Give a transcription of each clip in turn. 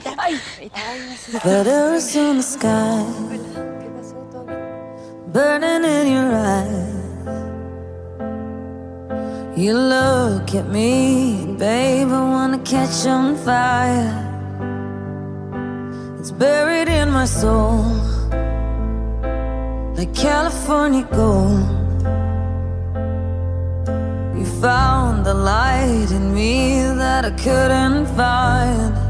Ahorita. Ay, ahorita. Letters in the sky, burning in your eyes. You look at me, babe, I wanna catch on fire. It's buried in my soul, like California gold. You found the light in me that I couldn't find.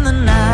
In the night,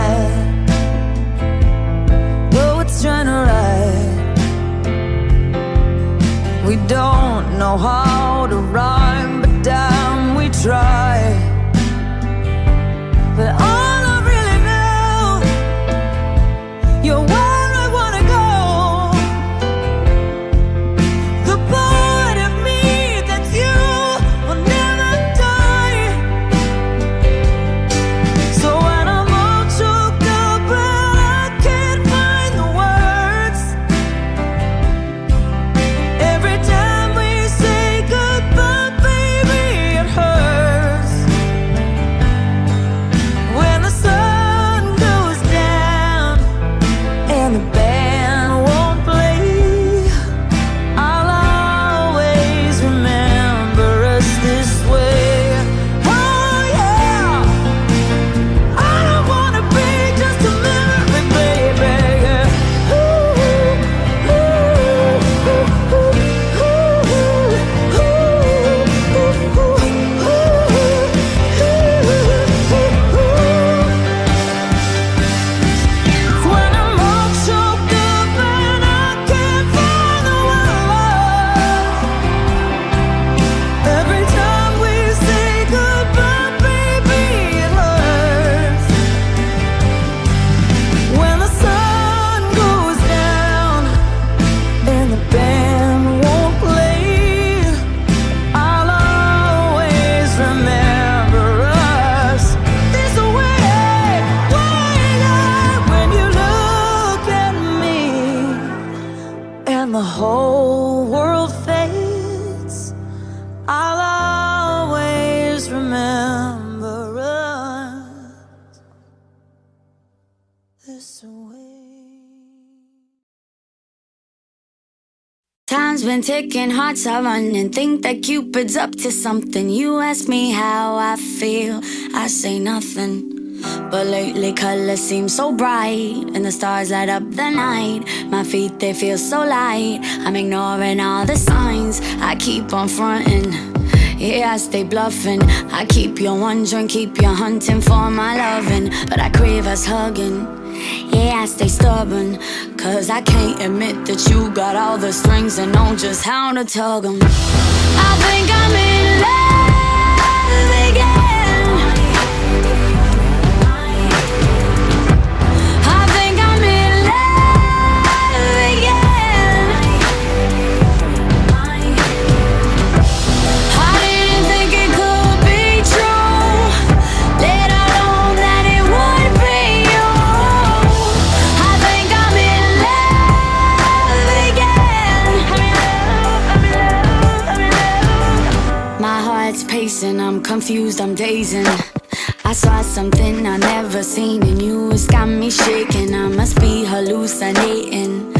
whole world fades. I'll always remember us this way. Time's been ticking, hearts are running. Think that Cupid's up to something. You ask me how I feel, I say nothing. But lately, colors seem so bright, and the stars light up the night. My feet, they feel so light. I'm ignoring all the signs. I keep on fronting. Yeah, I stay bluffing. I keep you wondering, keep you hunting for my loving. But I crave us hugging. Yeah, I stay stubborn. Cause I can't admit that you got all the strings and know just how to tug 'em. I think I'm in love confused, I'm dazing. I saw something I never seen in you. It's got me shaking. I must be hallucinating.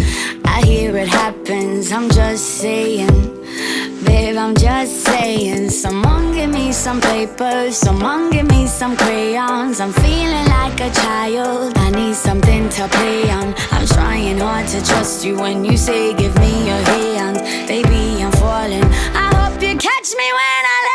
I hear it happens. I'm just saying, babe, I'm just saying. Someone give me some paper. Someone give me some crayons. I'm feeling like a child. I need something to play on. I'm trying hard to trust you when you say, give me your hand. Baby, I'm falling. I hope you catch me when I.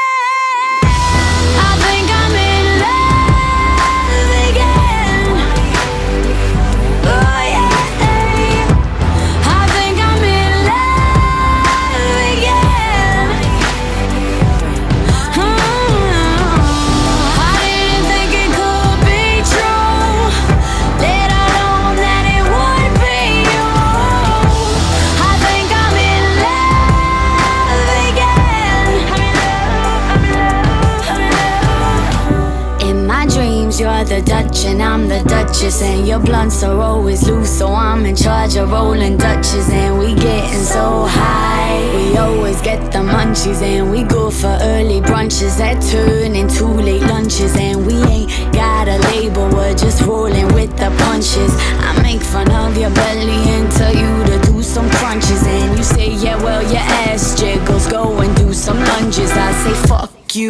the Dutch and I'm the Duchess. And your blunts are always loose So I'm in charge of rolling Dutches. And we getting so high We always get the munchies. And we go for early brunches That turn into late lunches. And we ain't got a label We're just rolling with the punches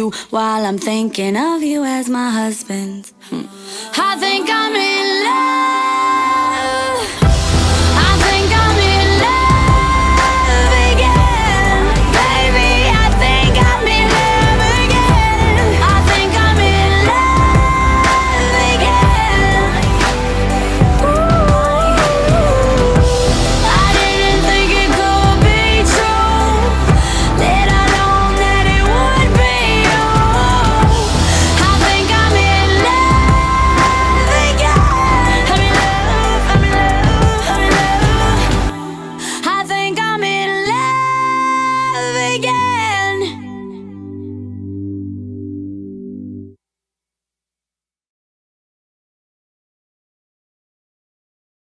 you while I'm thinking of you as my husband. Hmm. I think I'm in love.